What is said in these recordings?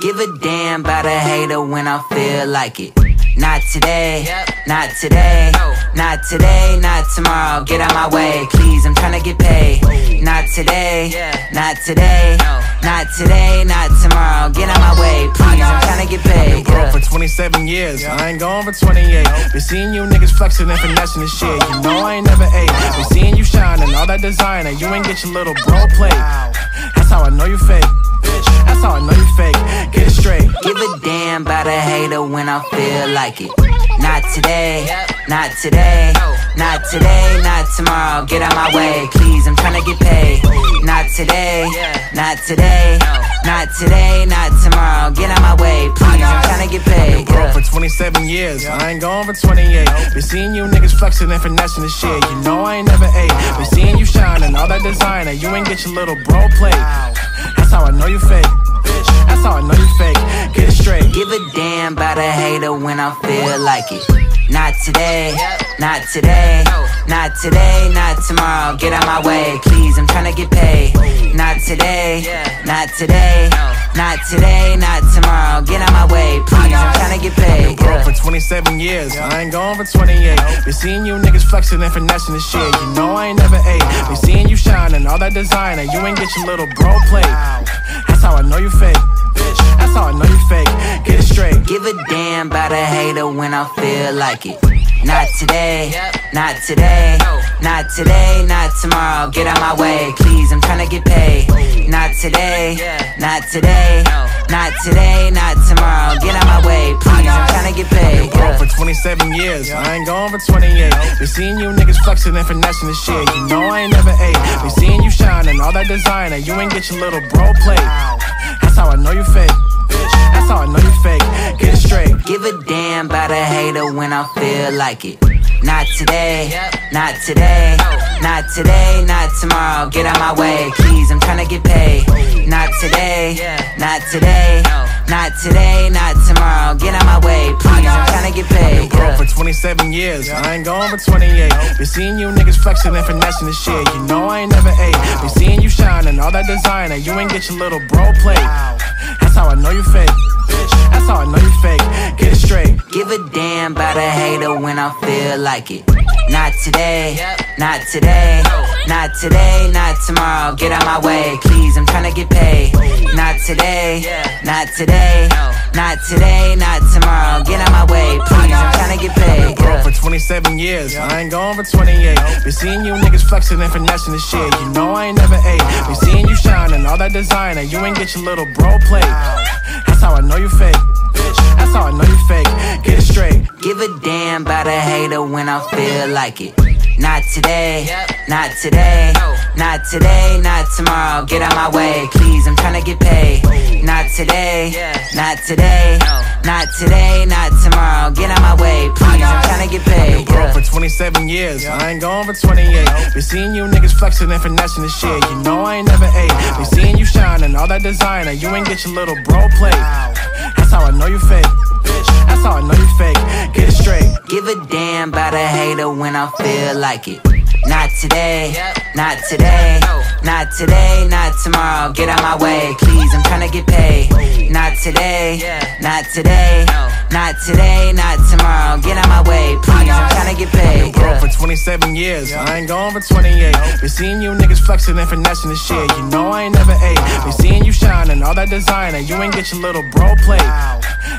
Give a damn about a hater when I feel like it. Not today, not today, not today, not tomorrow. Get out my way, please. I'm tryna get paid. Not today, not today, not today, not tomorrow. Get out my way, please. I'm tryna get paid. Been Broke for 27 years, I ain't going for 28. Been seeing you niggas flexing and finessing this shit. You know I ain't never ate. Been seeing you shining, all that designer. You ain't get your little bro plate. That's how I know you fake. That's how I know you fake. Get it straight. Give a damn about a hater when I feel like it. Not today, not today, not today, not tomorrow. Get out my way, please. I'm tryna get paid. Not today, not today, not today, not tomorrow. Get out my way, please. I'm tryna get paid. Broke for 27 years, I ain't going for 28. Been seeing you niggas flexing and finessing this shit. You know I ain't never ate. Been seeing you shining, all that designer. You ain't get your little bro plate. About a hater when I feel like it. Not today, not today, not today, not tomorrow. Get out my way, please. I'm tryna get paid. Not today, not today, not today, not tomorrow. Get out my way, please. I'm tryna get paid. Broke for 27 years, I ain't going for 28. Been seeing you niggas flexing and finessing this shit. You know I ain't never ate. Been seeing you shining, all that designer. You ain't get your little bro plate. That's how I know you fake. That's how I know you fake. Get it straight. Give a damn about a hater when I feel like it. Not today, not today, not today, not tomorrow. Get out my way, please. I'm tryna get paid. Not today, not today, not today, not tomorrow. Get out my way, please. I'm tryna get paid. Been Broke for 27 years, I ain't going for 28. Been seeing you niggas flexing and finessing this shit. You know I ain't never ate. Been seeing you shining, all that designer. You ain't get your little bro plate. That's how I know you fake. Bitch. That's how I know you fake. Get it straight. Give a damn about a hater when I feel like it. Not today, not today, not today, not tomorrow. Get out my way, please. I'm tryna get paid. Not today, not today, not today, not tomorrow. Get out my way, please. I'm tryna get paid. Been Broke for 27 years, I ain't going for 28. Been seeing you niggas flexing and finessing this shit. You know I ain't never ate. Been seeing you shining, all that designer. You ain't get your little bro plate. That's how I know you fake. That's how I know you Give a damn about a hater when I feel like it. Not today, not today, not today, not tomorrow. Get out my way, please. I'm tryna get paid. Not today, not today, not today, not tomorrow. Get out my way, please. I'm tryna get paid. Broke for 27 years, I ain't going for 28. Been seeing you niggas flexing and finessing this shit. You know I ain't never ate. Been seeing you shining, all that designer. You ain't get your little bro plate. About a hater when I feel like it. Not today, not today, not today, not tomorrow. Get out my way, please. I'm tryna get paid. Not today, not today, not today, not tomorrow. Get out my way, please. I'm tryna get paid. Broke for 27 years, I ain't going for 28. Been seeing you niggas flexing and finessing this shit. You know I ain't never ate. Been seeing you shining, all that designer. You ain't get your little bro plate. That's how I know you fake. That's how I know you fake. Get it straight. Give a damn about a hater when I feel like it. Not today, not today, not today, not tomorrow. Get out my way, please. I'm tryna get paid. Not today, not today, not today, not tomorrow. Get out my way, please. I'm tryna get paid. Been Broke for 27 years, I ain't going for 28. Been seeing you niggas flexing and finessing this shit. You know I ain't never ate. Been seeing you shining, all that designer. You ain't get your little bro plate.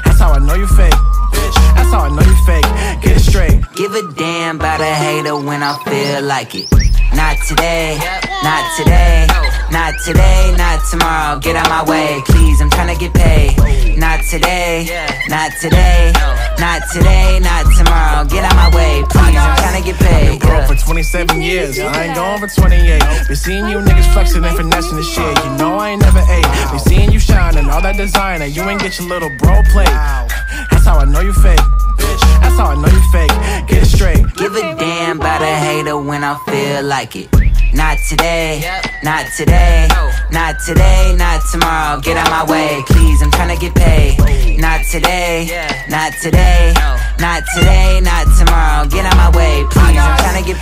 That's how I know you fake. Bitch. That's how I know you fake. Get it straight. Give a damn about a hater when I feel like it. Not today, not today, not today, not tomorrow. Get out my way, please. I'm tryna get paid. Not today, not today, not today, not tomorrow. Get out my way, please. I'm tryna get paid. Broke for 27 years, I ain't going for 28. Been seeing you niggas flexing and finessing this shit. You know I ain't never ate. Been seeing you shining, all that designer. You ain't get your little bro plate. That's how I know you fake. Bitch. That's how I know you fake. Get it straight. Give a damn about a hater when I feel like it. Not today, not today, not today, not tomorrow. Get out my way, I'm tryna get paid. Not today, not today, not today, not tomorrow. Get out my way, please. I'm